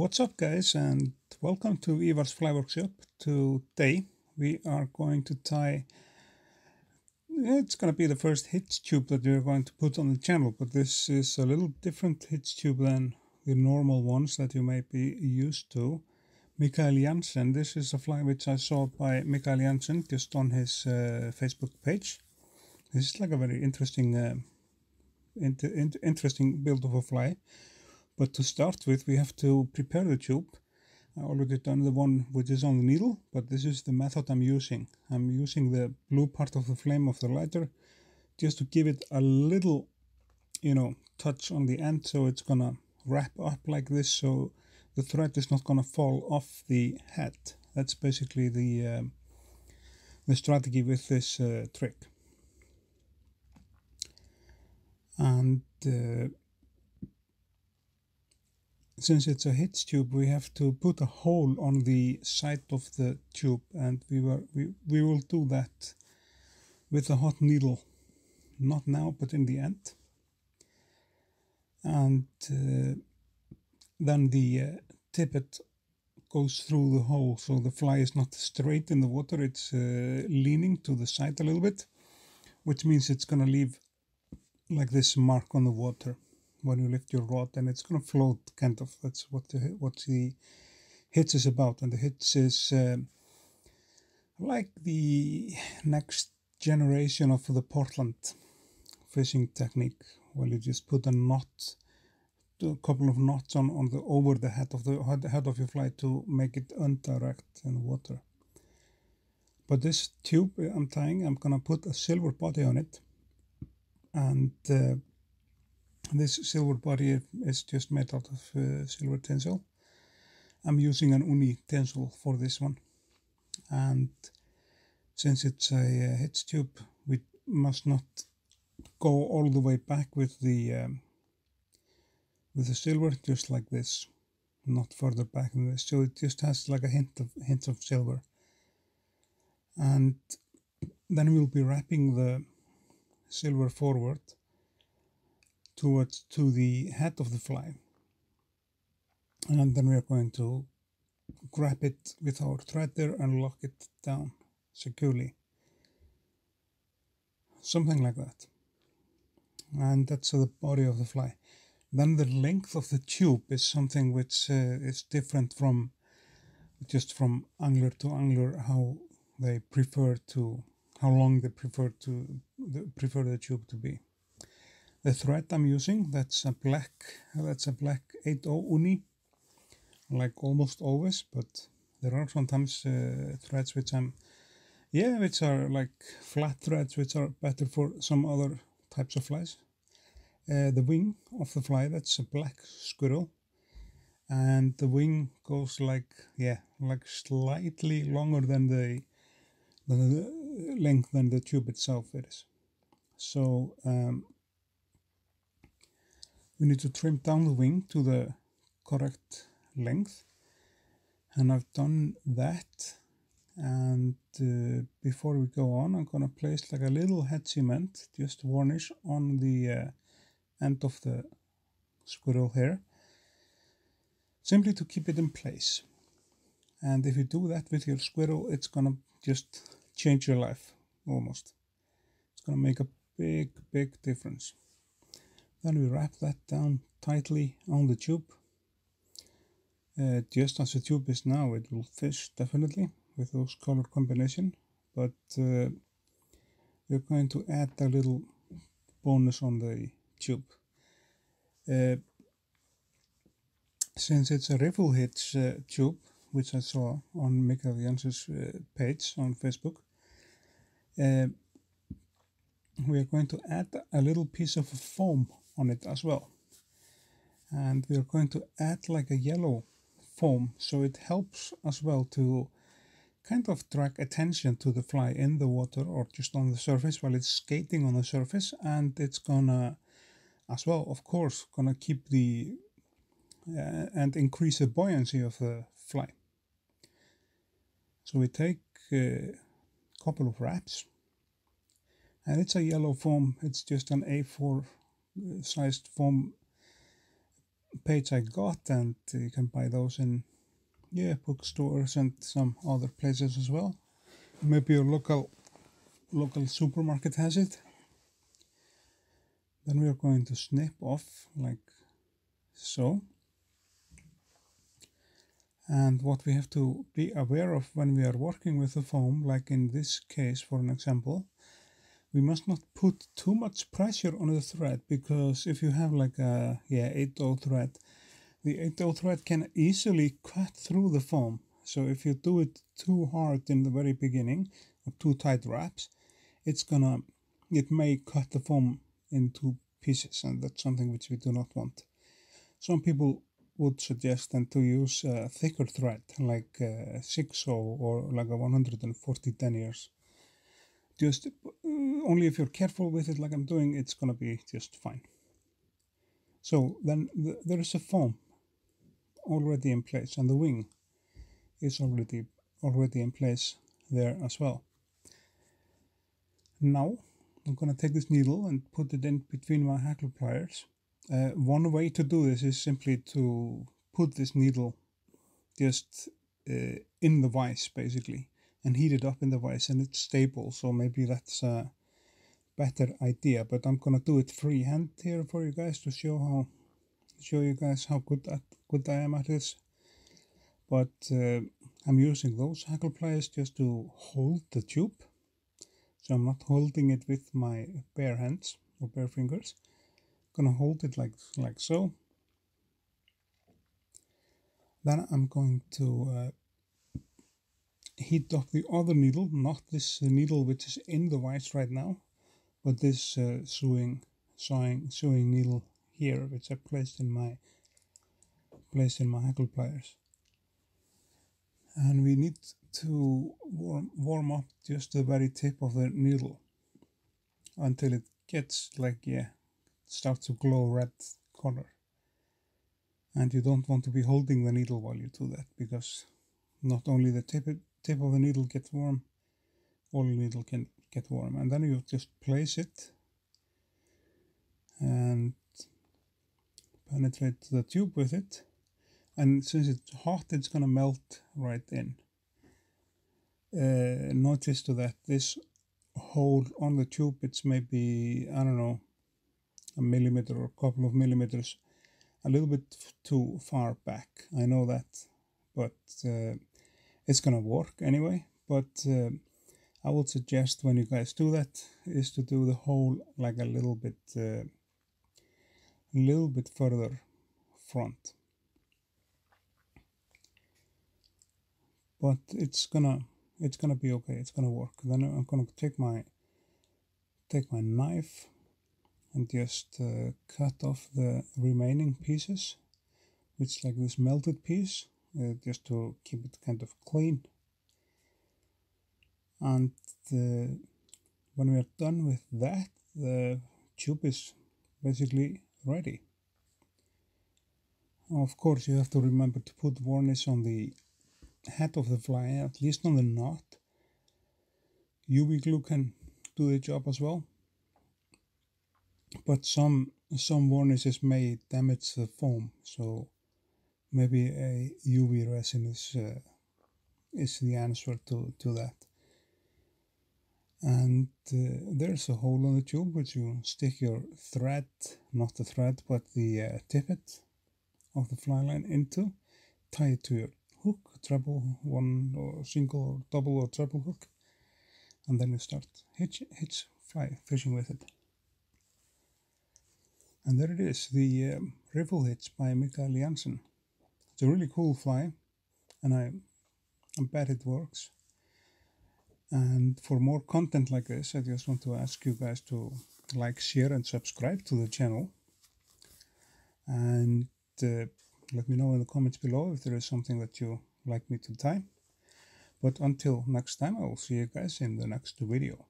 What's up guys and welcome to Ivar's Fly Workshop. Today we are going to tie, it's going to be the first hitch tube that we're going to put on the channel but this is a little different hitch tube than the normal ones that you may be used to. Mikael Jansen, this is a fly which I saw by Mikael Jansen just on his uh, Facebook page. This is like a very interesting, uh, interesting build of a fly. But to start with, we have to prepare the tube. I already done the one which is on the needle, but this is the method I'm using. I'm using the blue part of the flame of the lighter just to give it a little, you know, touch on the end so it's gonna wrap up like this so the thread is not gonna fall off the head. That's basically the um, the strategy with this uh, trick. And uh, since it's a hitch tube, we have to put a hole on the side of the tube, and we were we, we will do that with a hot needle, not now, but in the end. And uh, then the uh, tippet goes through the hole, so the fly is not straight in the water; it's uh, leaning to the side a little bit, which means it's gonna leave like this mark on the water when you lift your rod and it's going to float kind of. That's what the what the hitch is about. And the hitch is um, like the next generation of the Portland fishing technique where you just put a knot a couple of knots on, on the over the head of the head of your fly to make it undirect in the water. But this tube I'm tying I'm gonna put a silver body on it. And uh, this silver body is just made out of uh, silver tinsel. I'm using an uni tinsel for this one. And since it's a, hitch tube, we must not go all the way back with the um, with the silver, just like this, not further back than this. So it just has like a hint of hint of silver. And then we'll be wrapping the silver forward towards to the head of the fly. And then we are going to grab it with our threader and lock it down securely. Something like that. And that's the body of the fly. Then the length of the tube is something which uh, is different from just from angler to angler how they prefer to how long they prefer to the, prefer the tube to be the thread I'm using that's a black that's a black 8 uni like almost always but there are sometimes uh, threads which I'm yeah which are like flat threads which are better for some other types of flies. Uh, the wing of the fly that's a black squirrel and the wing goes like yeah like slightly longer than the, than the length than the tube itself is. So um, we need to trim down the wing to the correct length. And I've done that. And uh, before we go on I'm gonna place like a little head cement just varnish on the uh, end of the squirrel here simply to keep it in place. And if you do that with your squirrel it's gonna just change your life almost. It's gonna make a big big difference then we wrap that down tightly on the tube. Uh, just as the tube is now, it will fish definitely with those color combination. But uh, we're going to add a little bonus on the tube. Uh, since it's a riffle hitch uh, tube, which I saw on Mikael Jansen's uh, page on Facebook, uh, we are going to add a little piece of foam on it as well. And we're going to add like a yellow foam so it helps as well to kind of drag attention to the fly in the water or just on the surface while it's skating on the surface. And it's gonna as well of course gonna keep the uh, and increase the buoyancy of the fly. So we take a couple of wraps and it's a yellow foam. It's just an A4 uh, sized foam page I got and you can buy those in yeah bookstores and some other places as well. Maybe your local local supermarket has it. Then we are going to snip off like so. And what we have to be aware of when we are working with the foam like in this case for an example we must not put too much pressure on the thread because if you have like a yeah 8 thread the 8 thread can easily cut through the foam. So if you do it too hard in the very beginning or too tight wraps it's gonna it may cut the foam into pieces and that's something which we do not want. Some people would suggest then to use a thicker thread like a 6 or like a 140 deniers just uh, only if you're careful with it like I'm doing it's gonna be just fine. So then the, there is a foam already in place and the wing is already already in place there as well. Now I'm gonna take this needle and put it in between my hackle pliers. Uh, one way to do this is simply to put this needle just uh, in the vise basically and heat it up in the vise and it's stable so maybe that's a better idea but I'm gonna do it freehand here for you guys to show how show you guys how good at good I am at this but uh, I'm using those hackle pliers just to hold the tube. So I'm not holding it with my bare hands or bare fingers. I'm gonna hold it like like so. Then I'm going to uh, heat up the other needle, not this needle which is in the vise right now, but this uh, sewing, sewing, sewing needle here, which I placed in my placed in my hackle pliers. And we need to warm, warm up just the very tip of the needle until it gets like yeah, starts to glow red color. And you don't want to be holding the needle while you do that because not only the tip tip of the needle gets warm, the needle can get warm. And then you just place it and penetrate the tube with it. And since it's hot, it's to melt right in. Uh, notice to that this hole on the tube, it's maybe, I don't know, a millimeter or a couple of millimeters, a little bit too far back. I know that, but uh, it's gonna work anyway but uh, I would suggest when you guys do that is to do the hole like a little bit a uh, little bit further front. But it's gonna it's gonna be okay. It's gonna work. Then I'm gonna take my take my knife and just uh, cut off the remaining pieces. Which like this melted piece uh, just to keep it kind of clean and when we are done with that the tube is basically ready. Of course you have to remember to put varnish on the head of the fly at least on the knot. UV glue can do the job as well. But some some varnishes may damage the foam so maybe a UV resin is uh, is the answer to, to that. And uh, there's a hole on the tube which you stick your thread, not the thread, but the uh, tippet of the fly line into, tie it to your hook, treble, one or single or double or treble hook, and then you start hitch, hitch fly fishing with it. And there it is, the um, Riffle Hitch by Mikael Jansen. It's a really cool fly and I, I bet it works. And for more content like this, I just want to ask you guys to like, share, and subscribe to the channel. And uh, let me know in the comments below if there is something that you like me to tie. But until next time, I will see you guys in the next video.